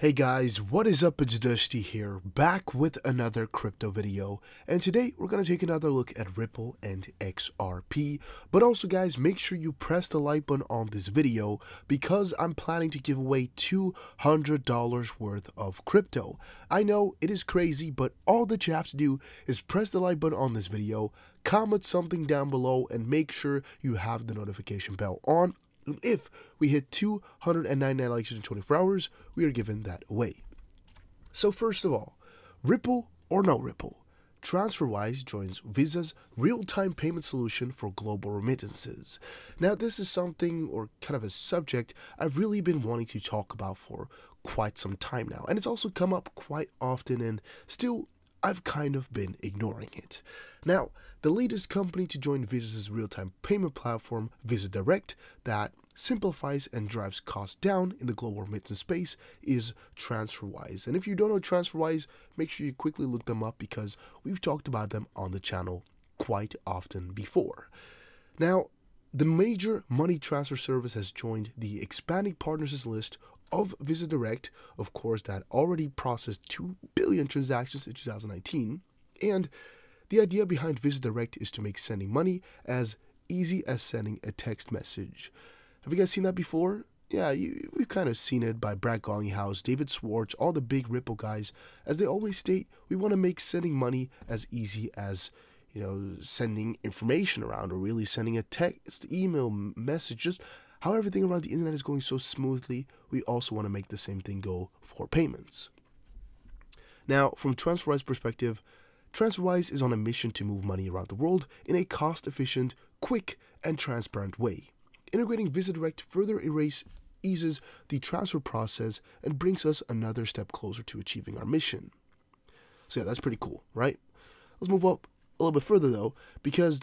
Hey guys, what is up? It's Dusty here, back with another crypto video. And today we're going to take another look at Ripple and XRP. But also guys, make sure you press the like button on this video because I'm planning to give away $200 worth of crypto. I know it is crazy, but all that you have to do is press the like button on this video, comment something down below, and make sure you have the notification bell on if we hit 299 likes in 24 hours, we are giving that away. So first of all, Ripple or no Ripple, TransferWise joins Visa's real-time payment solution for global remittances. Now this is something or kind of a subject I've really been wanting to talk about for quite some time now, and it's also come up quite often and still I've kind of been ignoring it. Now, the latest company to join Visa's real-time payment platform, Visa Direct, that simplifies and drives costs down in the global remittance space is TransferWise. And if you don't know TransferWise, make sure you quickly look them up because we've talked about them on the channel quite often before. Now, the major money transfer service has joined the expanding partners list of Visa Direct, of course, that already processed 2 billion transactions in 2019. And the idea behind Visa Direct is to make sending money as easy as sending a text message. Have you guys seen that before? Yeah, you, we've kind of seen it by Brad Garlinghouse, David Schwartz, all the big Ripple guys. As they always state, we want to make sending money as easy as you know sending information around, or really sending a text, email, message, just how everything around the internet is going so smoothly, we also want to make the same thing go for payments. Now, from TransferWise perspective, TransferWise is on a mission to move money around the world in a cost-efficient, quick, and transparent way. Integrating Visa Direct further erase eases the transfer process and brings us another step closer to achieving our mission. So yeah, that's pretty cool, right? Let's move up a little bit further though, because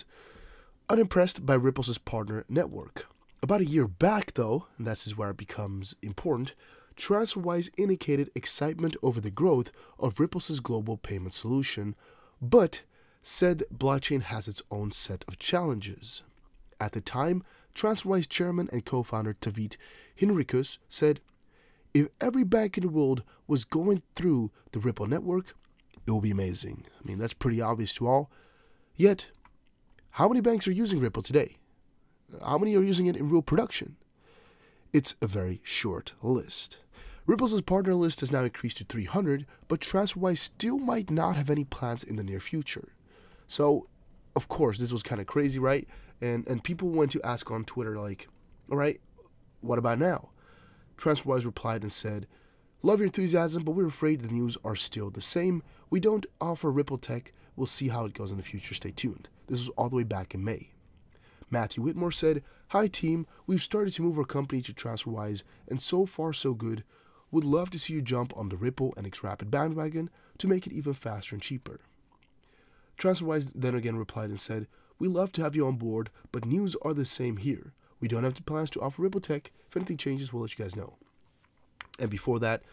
unimpressed by Ripple's partner network. About a year back, though, and this is where it becomes important, TransferWise indicated excitement over the growth of Ripple's global payment solution, but said blockchain has its own set of challenges. At the time, TransferWise chairman and co-founder Taavet Hinrikus said, if every bank in the world was going through the Ripple network, it would be amazing. I mean, that's pretty obvious to all. Yet, how many banks are using Ripple today? How many are using it in real production? It's a very short list. Ripple's partner list has now increased to 300, but TransferWise still might not have any plans in the near future. So, of course, this was kind of crazy, right? And and people went to ask on Twitter like, "All right, what about now?" TransferWise replied and said, "Love your enthusiasm, but we're afraid the news are still the same. We don't offer Ripple tech. We'll see how it goes in the future. Stay tuned." This was all the way back in May. Matthew Whitmore said, Hi team, we've started to move our company to TransferWise, and so far so good. Would love to see you jump on the Ripple and Xrapid bandwagon to make it even faster and cheaper. TransferWise then again replied and said, We love to have you on board, but news are the same here. We don't have the plans to offer Ripple Tech. If anything changes, we'll let you guys know. And before that,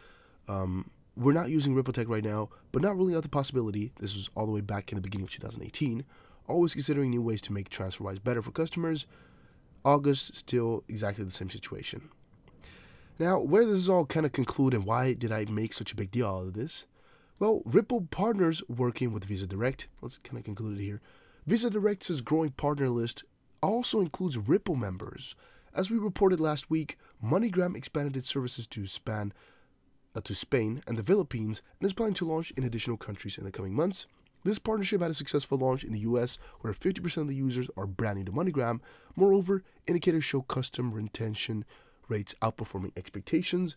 um, we're not using Ripple Tech right now, but not ruling out the possibility. This was all the way back in the beginning of 2018 always considering new ways to make TransferWise better for customers. August, still exactly the same situation. Now, where does this all kind of conclude and why did I make such a big deal out of this? Well, Ripple partners working with Visa Direct. Let's kind of conclude it here. Visa Direct's growing partner list also includes Ripple members. As we reported last week, MoneyGram expanded its services to span uh, to Spain and the Philippines and is planning to launch in additional countries in the coming months. This partnership had a successful launch in the US, where 50% of the users are brand new to MoneyGram. Moreover, indicators show customer retention rates outperforming expectations.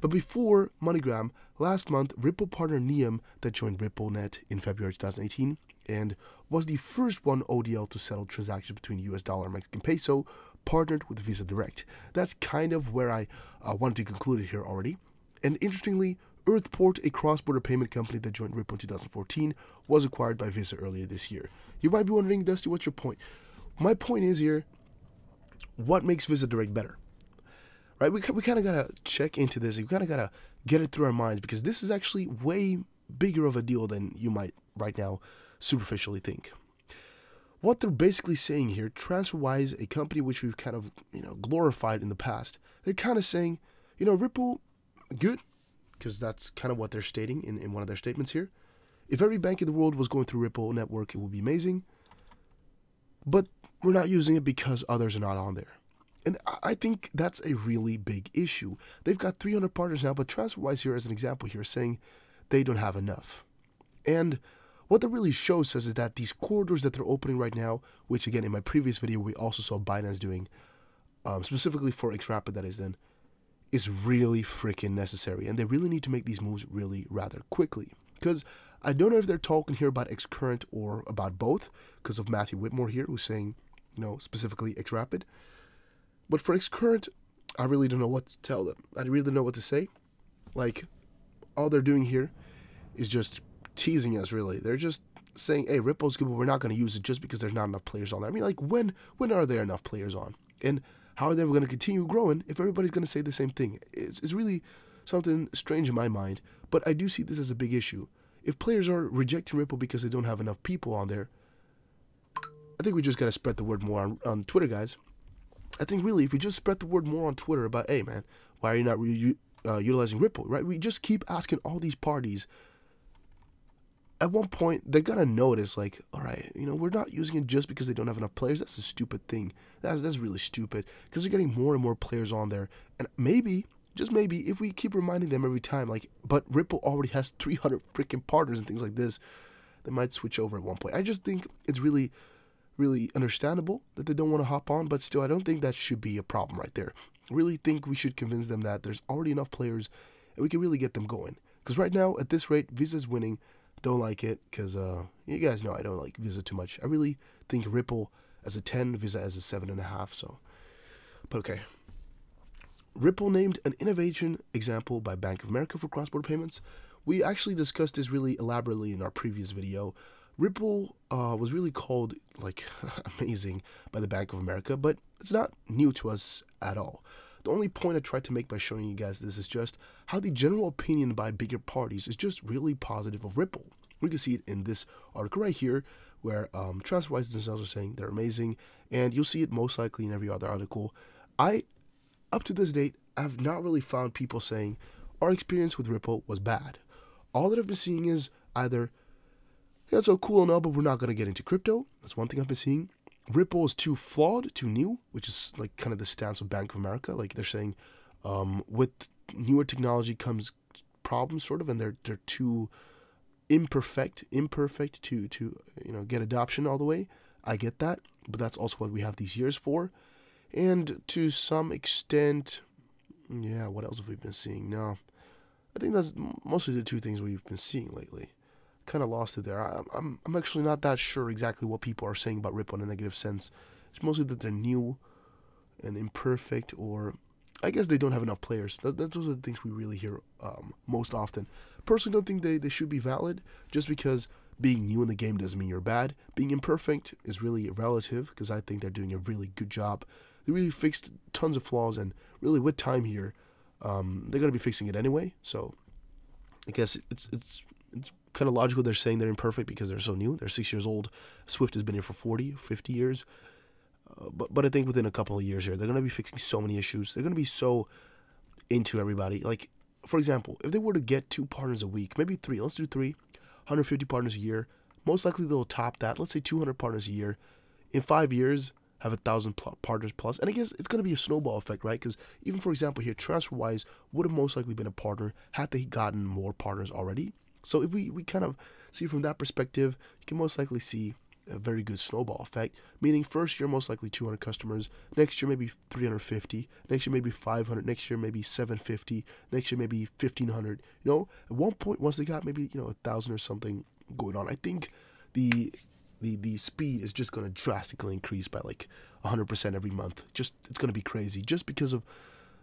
But before MoneyGram, last month, Ripple partner Nium that joined RippleNet in February 2018 and was the first one ODL to settle transactions between US dollar and Mexican peso, partnered with Visa Direct. That's kind of where I uh, wanted to conclude it here already. And interestingly, Earthport, a cross-border payment company that joined Ripple in 2014, was acquired by Visa earlier this year. You might be wondering, Dusty, what's your point? My point is here, what makes Visa Direct better? Right? We, we kind of got to check into this. We kind of got to get it through our minds because this is actually way bigger of a deal than you might right now superficially think. What they're basically saying here, TransferWise, a company which we've kind of, you know, glorified in the past, they're kind of saying, you know, Ripple, good, because that's kind of what they're stating in, in one of their statements here. If every bank in the world was going through Ripple network, it would be amazing. But we're not using it because others are not on there. And I think that's a really big issue. They've got 300 partners now, but TransferWise here, as an example here, saying they don't have enough. And what that really shows us is that these corridors that they're opening right now, which again in my previous video we also saw Binance doing, um, specifically for XRapid that is then, is really freaking necessary. And they really need to make these moves really rather quickly. Because I don't know if they're talking here about X current or about both, because of Matthew Whitmore here, who's saying, you know, specifically X rapid. But for X current, I really don't know what to tell them. I really don't know what to say. Like, all they're doing here is just teasing us, really. They're just saying, hey, Ripple's good, but we're not going to use it just because there's not enough players on there. I mean, like, when when are there enough players on? And how are they ever going to continue growing if everybody's going to say the same thing? It's, it's really something strange in my mind, but I do see this as a big issue. If players are rejecting Ripple because they don't have enough people on there, I think we just got to spread the word more on, on Twitter, guys. I think really, if we just spread the word more on Twitter about, hey, man, why are you not uh, utilizing Ripple, right? We just keep asking all these parties at one point they're gonna notice like all right you know we're not using it just because they don't have enough players. That's a stupid thing. That's that's really stupid because they're getting more and more players on there. And maybe just maybe if we keep reminding them every time like but ripple already has 300 freaking partners and things like this they might switch over at one point. I just think it's really really understandable that they don't want to hop on but still i don't think that should be a problem right there. I really think we should convince them that there's already enough players and we can really get them going. Because right now at this rate visa's winning don't like it because uh, you guys know I don't like Visa too much. I really think Ripple as a 10, Visa as a 7.5. So, but okay. Ripple named an innovation example by Bank of America for cross border payments. We actually discussed this really elaborately in our previous video. Ripple uh, was really called like amazing by the Bank of America, but it's not new to us at all. The only point I tried to make by showing you guys this is just how the general opinion by bigger parties is just really positive of Ripple. We can see it in this article right here, where um, TransferWise themselves are saying they're amazing, and you'll see it most likely in every other article. I, up to this date, have not really found people saying our experience with Ripple was bad. All that I've been seeing is either, yeah, it's so cool and all, but we're not going to get into crypto. That's one thing I've been seeing. Ripple is too flawed, too new, which is like kind of the stance of Bank of America. Like they're saying, um, with newer technology comes problems, sort of, and they're they're too imperfect, imperfect to to you know get adoption all the way. I get that, but that's also what we have these years for, and to some extent, yeah. What else have we been seeing? No, I think that's mostly the two things we've been seeing lately kind of lost it there. I, I'm I'm actually not that sure exactly what people are saying about Ripple in a negative sense. It's mostly that they're new and imperfect, or I guess they don't have enough players. That, those are the things we really hear um, most often. Personally, don't think they, they should be valid just because being new in the game doesn't mean you're bad. Being imperfect is really relative because I think they're doing a really good job. They really fixed tons of flaws, and really with time here, um, they're gonna be fixing it anyway. So I guess it's it's it's kind of logical they're saying they're imperfect because they're so new. They're six years old. Swift has been here for 40, 50 years. Uh, but but I think within a couple of years here, they're going to be fixing so many issues. They're going to be so into everybody. Like, for example, if they were to get two partners a week, maybe three, let's do three, 150 partners a year, most likely they'll top that. Let's say 200 partners a year. In five years, have a thousand partners plus. And I guess it's going to be a snowball effect, right? Because even for example here, TransferWise would have most likely been a partner had they gotten more partners already. So if we, we kind of see from that perspective, you can most likely see a very good snowball effect, meaning first year most likely 200 customers, next year maybe 350, next year maybe 500, next year maybe 750, next year maybe 1500. You know, at one point once they got maybe you know a thousand or something going on, I think the the the speed is just going to drastically increase by like 100% every month. Just it's going to be crazy just because of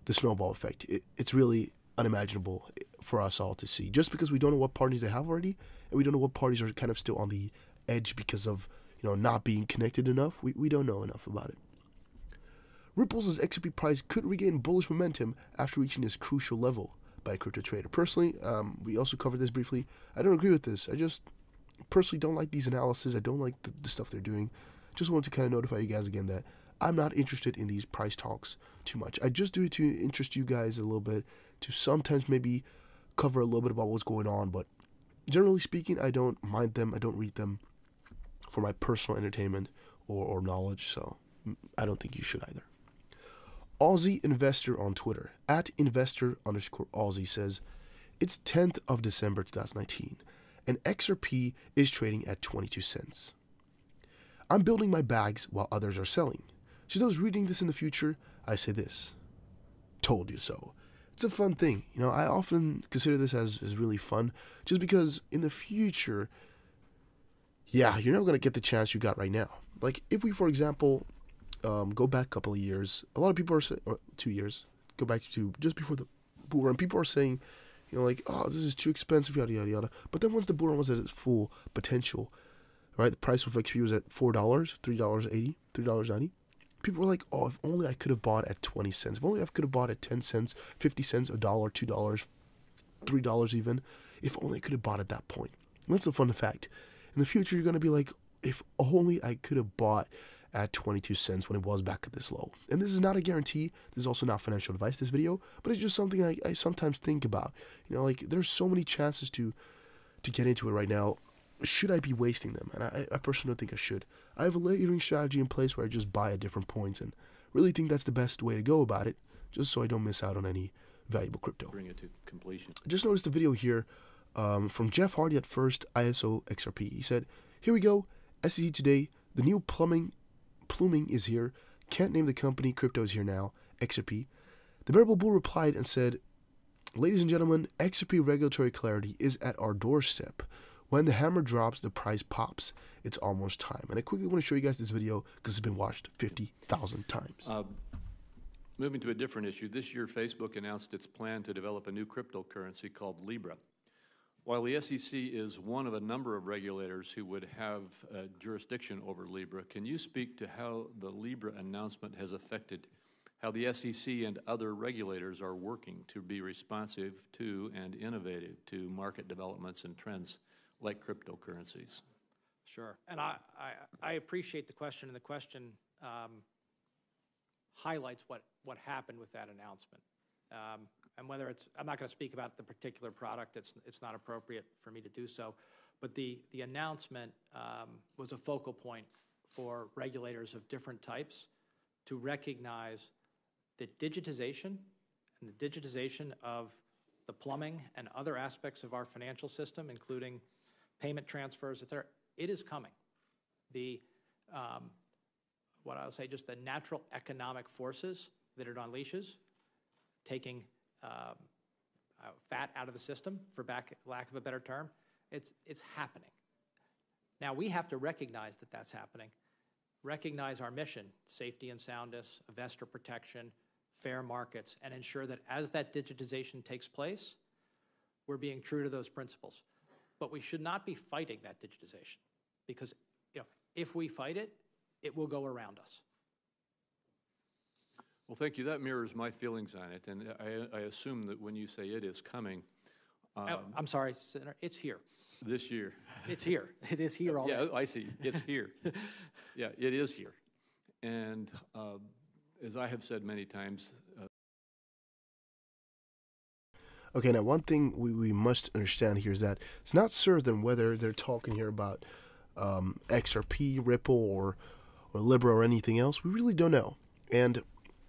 the snowball effect. It, it's really unimaginable for us all to see. Just because we don't know what parties they have already, and we don't know what parties are kind of still on the edge because of you know not being connected enough. We we don't know enough about it. Ripple's XRP price could regain bullish momentum after reaching this crucial level by a crypto trader. Personally, um, we also covered this briefly. I don't agree with this. I just personally don't like these analyses. I don't like the, the stuff they're doing. Just wanted to kind of notify you guys again that I'm not interested in these price talks too much. I just do it to interest you guys a little bit, to sometimes maybe cover a little bit about what's going on, but generally speaking, I don't mind them. I don't read them for my personal entertainment or, or knowledge, so I don't think you should either. Aussie Investor on Twitter, at investor underscore Aussie says, It's 10th of December 2019, and XRP is trading at 22 cents. I'm building my bags while others are selling. To those reading this in the future, I say this Told you so. It's a fun thing. You know, I often consider this as, as really fun just because in the future, yeah, you're never going to get the chance you got right now. Like, if we, for example, um, go back a couple of years, a lot of people are saying, two years, go back to just before the bull run, people are saying, you know, like, oh, this is too expensive, yada, yada, yada. But then once the bull run was at its full potential, right, the price of XRP was at $4, $3.80, $3.90. People were like, oh, if only I could have bought at 20 cents. If only I could have bought at 10 cents, 50 cents, a dollar, $2, $3 even. If only I could have bought at that point. And that's a fun fact. In the future, you're going to be like, if only I could have bought at 22 cents when it was back at this low. And this is not a guarantee. This is also not financial advice, this video, but it's just something I, I sometimes think about. You know, like there's so many chances to to get into it right now. Should I be wasting them? And I, I personally don't think I should. I have a layering strategy in place where I just buy at different points and really think that's the best way to go about it, just so I don't miss out on any valuable crypto. Bring it to completion. Just noticed a video here um, from Jeff Hardy at First ISO XRP. He said, Here we go, SEC today, the new plumbing Pluming is here. Can't name the company. Crypto is here now. XRP. The Bearable Bull replied and said, Ladies and gentlemen, XRP regulatory clarity is at our doorstep. When the hammer drops, the price pops. It's almost time. And I quickly want to show you guys this video because it's been watched 50,000 times. Uh, moving to a different issue, this year Facebook announced its plan to develop a new cryptocurrency called Libra. While the SEC is one of a number of regulators who would have uh, jurisdiction over Libra, can you speak to how the Libra announcement has affected how the SEC and other regulators are working to be responsive to and innovative to market developments and trends like cryptocurrencies? Sure. And I, I, I appreciate the question, and the question um, highlights what, what happened with that announcement. Um, and whether it's, I'm not going to speak about the particular product, it's, it's not appropriate for me to do so, but the, the announcement um, was a focal point for regulators of different types to recognize that digitization and the digitization of the plumbing and other aspects of our financial system, including payment transfers, et cetera, it is coming. The, um, what I'll say, just the natural economic forces that it unleashes, taking um, uh, fat out of the system, for back, lack of a better term. It's, it's happening. Now, we have to recognize that that's happening, recognize our mission, safety and soundness, investor protection, fair markets, and ensure that as that digitization takes place, we're being true to those principles. But we should not be fighting that digitization because you know, if we fight it, it will go around us. Well, thank you. That mirrors my feelings on it, and I, I assume that when you say it is coming, oh, um, I'm sorry, Senator, it's here. This year. It's here. It is here already. Yeah, I see. It's here. yeah, it is here. And uh, as I have said many times, uh, Okay, now one thing we, we must understand here is that it's not certain whether they're talking here about um, XRP, Ripple, or or Libra or anything else. We really don't know. And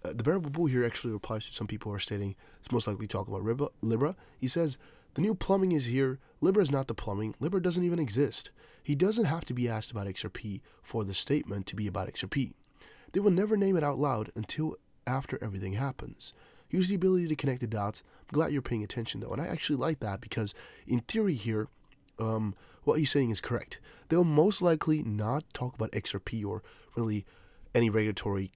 uh, the Bearable Bull here actually replies to some people who are stating it's most likely talking about Libra. Libra. He says, The new plumbing is here. Libra is not the plumbing. Libra doesn't even exist. He doesn't have to be asked about XRP for the statement to be about XRP. They will never name it out loud until after everything happens. Use the ability to connect the dots. I'm glad you're paying attention though, and I actually like that because in theory here, um, what he's saying is correct. They'll most likely not talk about XRP or really any regulatory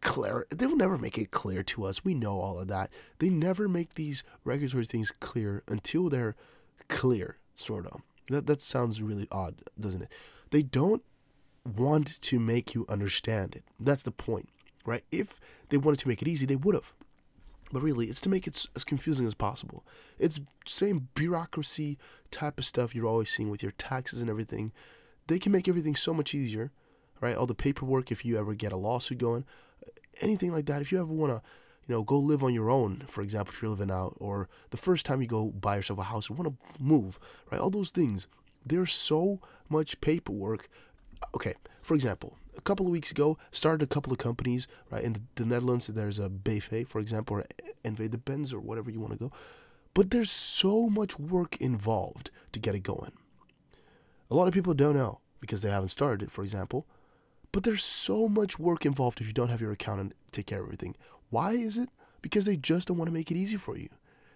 clear. They will never make it clear to us. We know all of that. They never make these regulatory things clear until they're clear, sort of. That that sounds really odd, doesn't it? They don't want to make you understand it. That's the point, right? If they wanted to make it easy, they would have. But really, it's to make it as confusing as possible. It's same bureaucracy type of stuff you're always seeing with your taxes and everything. They can make everything so much easier, right? All the paperwork if you ever get a lawsuit going uh, anything like that, if you ever want to, you know, go live on your own, for example, if you're living out, or the first time you go buy yourself a house or want to move, right? All those things. There's so much paperwork. Uh, okay, for example, a couple of weeks ago, started a couple of companies, right? In the, the Netherlands, there's a BV, for example, or NV Depends, or whatever you want to go. But there's so much work involved to get it going. A lot of people don't know because they haven't started it, for example. But there's so much work involved if you don't have your accountant take care of everything. Why is it? Because they just don't want to make it easy for you.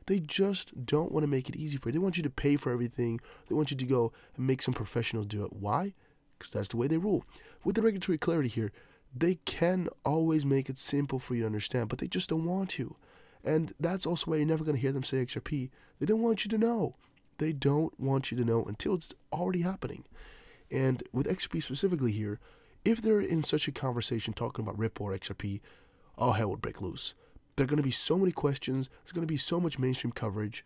They just don't want to make it easy for you. They want you to pay for everything. They want you to go and make some professionals do it. Why? Because that's the way they rule. With the regulatory clarity here, they can always make it simple for you to understand, but they just don't want to. And that's also why you're never going to hear them say XRP. They don't want you to know. They don't want you to know until it's already happening. And with XRP specifically here, if they're in such a conversation talking about Ripple or XRP, all hell would break loose. There are going to be so many questions. There's going to be so much mainstream coverage.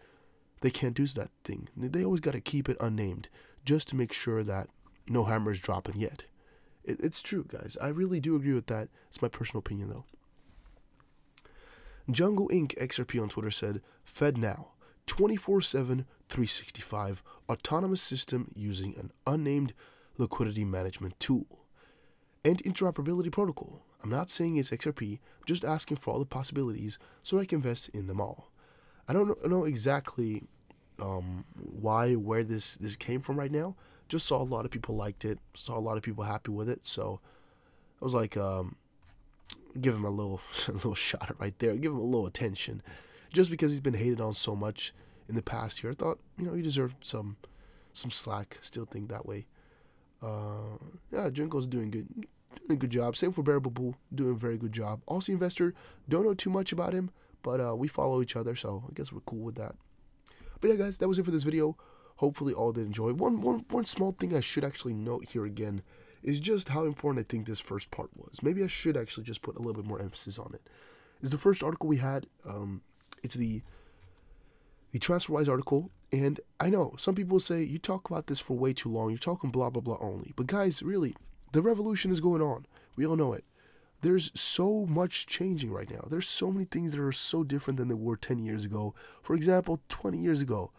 They can't do that thing. They always got to keep it unnamed just to make sure that no hammers dropping yet. It, it's true, guys. I really do agree with that. It's my personal opinion, though. Jungle Inc. XRP on Twitter said, FedNow, 24 7, 365, autonomous system using an unnamed liquidity management tool and interoperability protocol. I'm not saying it's XRP, I'm just asking for all the possibilities so I can invest in them all. I don't know exactly um, why, where this, this came from right now. Just saw a lot of people liked it, saw a lot of people happy with it. So I was like, um, give him a little, a little shot right there, give him a little attention. Just because he's been hated on so much in the past year, I thought, you know, he deserved some, some slack. Still think that way. Uh, yeah, Junko's doing good doing a good job. Same for Bearable Bull, doing a very good job. Aussie Investor, don't know too much about him, but uh, we follow each other, so I guess we're cool with that. But yeah, guys, that was it for this video. Hopefully, all did enjoy. One, one, one small thing I should actually note here again is just how important I think this first part was. Maybe I should actually just put a little bit more emphasis on it. Is the first article we had? Um, it's the the TransferWise article, and I know some people say you talk about this for way too long. You're talking blah blah blah only, but guys, really, the revolution is going on. We all know it. There's so much changing right now. There's so many things that are so different than they were 10 years ago. For example, 20 years ago.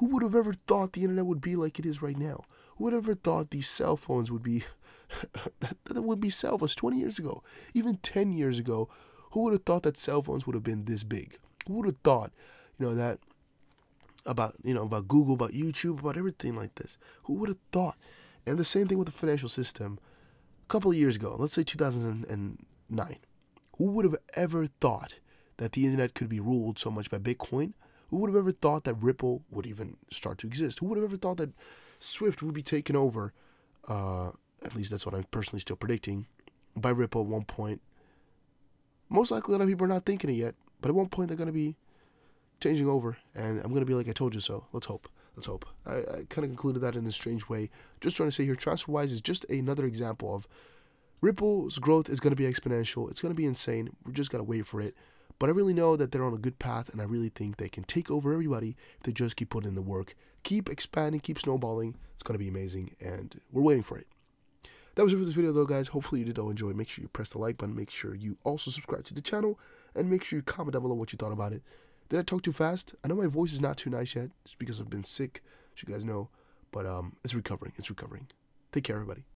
Who would have ever thought the internet would be like it is right now? Who would have ever thought these cell phones would be that, that would be phones 20 years ago? Even 10 years ago, who would have thought that cell phones would have been this big? Who would have thought, you know, that about, you know, about Google, about YouTube, about everything like this? Who would have thought? And the same thing with the financial system. A couple of years ago, let's say 2009, who would have ever thought that the internet could be ruled so much by Bitcoin? Who would have ever thought that Ripple would even start to exist? Who would have ever thought that Swift would be taken over? Uh, at least that's what I'm personally still predicting by Ripple at one point. Most likely, a lot of people are not thinking it yet, but at one point they're going to be changing over, and I'm going to be like, I told you so. Let's hope. Let's hope. I, I kind of concluded that in a strange way. Just trying to say here, TransferWise is just another example of Ripple's growth is going to be exponential. It's going to be insane. We just got to wait for it. But I really know that they're on a good path, and I really think they can take over everybody if they just keep putting in the work, keep expanding, keep snowballing. It's going to be amazing, and we're waiting for it. That was it for this video, though, guys. Hopefully, you did all enjoy. Make sure you press the like button. Make sure you also subscribe to the channel, and make sure you comment down below what you thought about it. Did I talk too fast? I know my voice is not too nice yet. It's because I've been sick, as you guys know. But um, it's recovering. It's recovering. Take care, everybody.